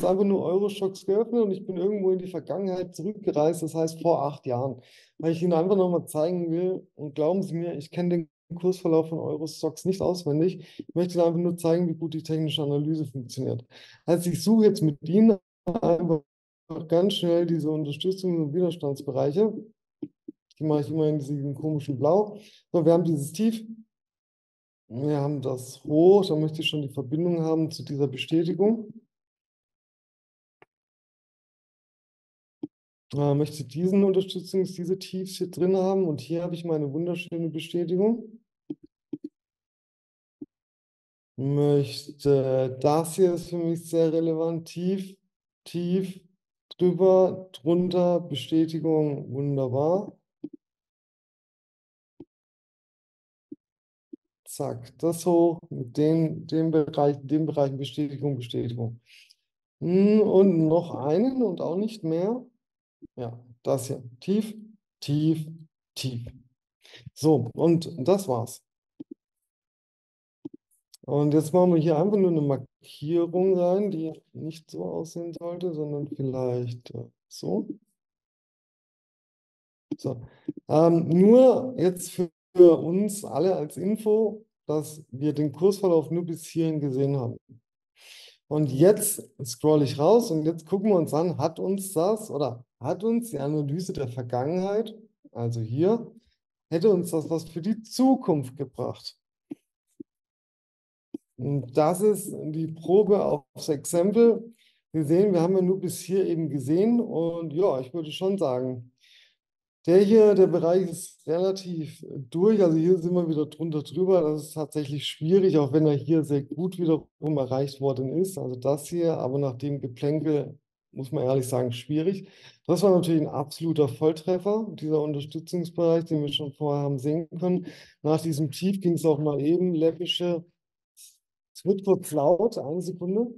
jetzt einfach nur Euro-Shocks geöffnet und ich bin irgendwo in die Vergangenheit zurückgereist, das heißt vor acht Jahren, weil ich Ihnen einfach nochmal zeigen will und glauben Sie mir, ich kenne den Kursverlauf von Euro-Stocks nicht auswendig. Ich möchte Ihnen einfach nur zeigen, wie gut die technische Analyse funktioniert. Also ich suche jetzt mit Ihnen einfach ganz schnell diese Unterstützungs- und Widerstandsbereiche. Die mache ich immer in diesem komischen Blau. So, wir haben dieses Tief. Wir haben das Hoch. Da möchte ich schon die Verbindung haben zu dieser Bestätigung. Äh, möchte diesen Unterstützungs-, diese Tiefs hier drin haben. Und hier habe ich meine wunderschöne Bestätigung. Möchte, das hier ist für mich sehr relevant. Tief, tief, drüber, drunter, Bestätigung, wunderbar. Zack, das hoch, mit den, dem Bereich, dem Bereich Bestätigung, Bestätigung. Hm, und noch einen und auch nicht mehr. Ja, das hier. Tief, tief, tief. So, und das war's. Und jetzt machen wir hier einfach nur eine Markierung rein, die nicht so aussehen sollte, sondern vielleicht äh, so. So. Ähm, nur jetzt für für uns alle als Info, dass wir den Kursverlauf nur bis hierhin gesehen haben. Und jetzt scroll ich raus und jetzt gucken wir uns an, hat uns das oder hat uns die Analyse der Vergangenheit, also hier, hätte uns das was für die Zukunft gebracht. Und das ist die Probe aufs Exempel. Wir sehen, wir haben ja nur bis hier eben gesehen und ja, ich würde schon sagen, der hier, der Bereich ist relativ durch. Also hier sind wir wieder drunter drüber. Das ist tatsächlich schwierig, auch wenn er hier sehr gut wiederum erreicht worden ist. Also das hier, aber nach dem Geplänkel muss man ehrlich sagen, schwierig. Das war natürlich ein absoluter Volltreffer, dieser Unterstützungsbereich, den wir schon vorher haben sehen können. Nach diesem Tief ging es auch mal eben läppische. Es wird kurz laut, eine Sekunde.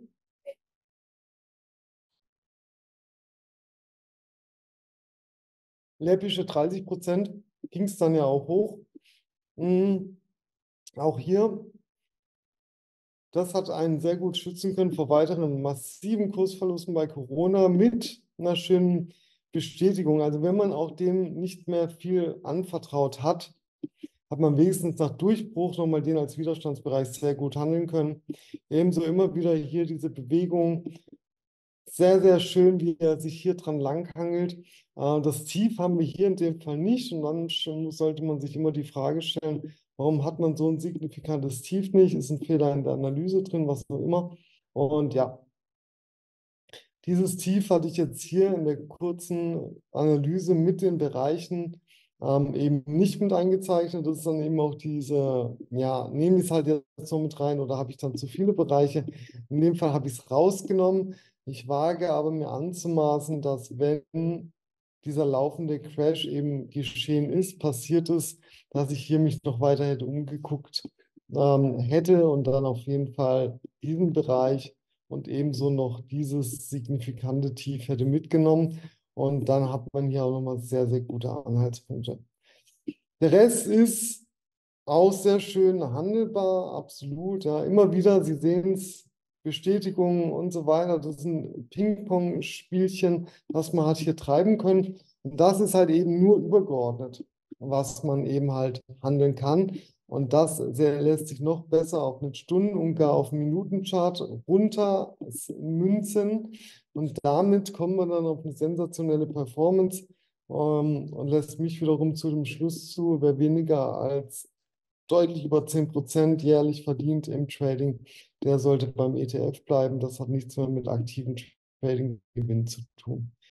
Läppische 30 Prozent ging es dann ja auch hoch. Mhm. Auch hier, das hat einen sehr gut schützen können vor weiteren massiven Kursverlusten bei Corona mit einer schönen Bestätigung. Also wenn man auch dem nicht mehr viel anvertraut hat, hat man wenigstens nach Durchbruch nochmal den als Widerstandsbereich sehr gut handeln können. Ebenso immer wieder hier diese Bewegung sehr, sehr schön, wie er sich hier dran langhangelt. Äh, das Tief haben wir hier in dem Fall nicht. Und dann sollte man sich immer die Frage stellen, warum hat man so ein signifikantes Tief nicht? Ist ein Fehler in der Analyse drin, was auch immer. Und ja, dieses Tief hatte ich jetzt hier in der kurzen Analyse mit den Bereichen ähm, eben nicht mit eingezeichnet. Das ist dann eben auch diese, ja, nehme ich es halt jetzt so mit rein oder habe ich dann zu viele Bereiche? In dem Fall habe ich es rausgenommen. Ich wage aber mir anzumaßen, dass wenn dieser laufende Crash eben geschehen ist, passiert ist, dass ich hier mich noch weiter hätte umgeguckt ähm, hätte und dann auf jeden Fall diesen Bereich und ebenso noch dieses signifikante Tief hätte mitgenommen. Und dann hat man hier auch nochmal sehr, sehr gute Anhaltspunkte. Der Rest ist auch sehr schön handelbar, absolut. Ja, immer wieder, Sie sehen es, Bestätigungen und so weiter. Das ist ein Ping-Pong-Spielchen, was man halt hier treiben können. Und das ist halt eben nur übergeordnet, was man eben halt handeln kann. Und das lässt sich noch besser auf einen Stunden- und gar auf einen Minutenchart runter münzen. Und damit kommen wir dann auf eine sensationelle Performance ähm, und lässt mich wiederum zu dem Schluss zu, wer weniger als deutlich über 10% jährlich verdient im Trading, der sollte beim ETF bleiben. Das hat nichts mehr mit aktiven Trading-Gewinn zu tun.